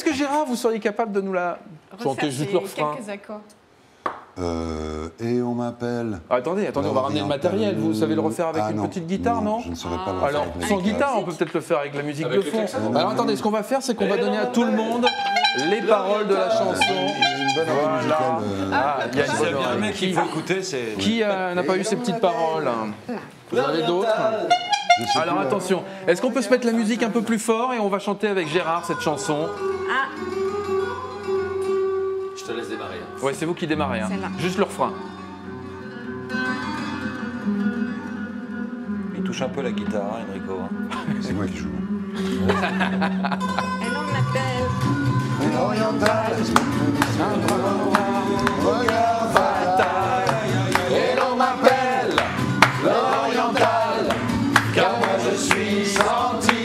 Est-ce que Gérard, vous seriez capable de nous la chanter juste ces le refrain quelques accords. Euh, et on m'appelle. Ah, Attendez, attendez, on va ramener le matériel. Vous savez le refaire avec Ah, une non, petite guitare, non, Je ne saurais pas le Ah. refaire Alors, avec sans guitare. on peut peut-être le faire avec la musique Avec de fond. Alors attendez, ce qu'on va faire, c'est qu'on va donner à tout le monde les paroles de la chanson. Il y a une bonne Voilà. musicale, euh, Ah, il y a bien un mec qui Qui, faut écouter, qui, euh, n'a pas eu ces petites paroles Vous en avez d'autres? Alors hein. attention, est-ce qu'on peut se mettre la musique un peu plus fort et on va chanter avec Gérard cette chanson ah. Je te laisse démarrer. Hein. Ouais, c'est vous qui démarrez. Hein. Juste le refrain. Il touche un peu la guitare, hein, Enrico. c'est moi qui joue. Elle en Et l'on m'appelle l'orientale car moi je suis senti